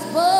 coisas boas.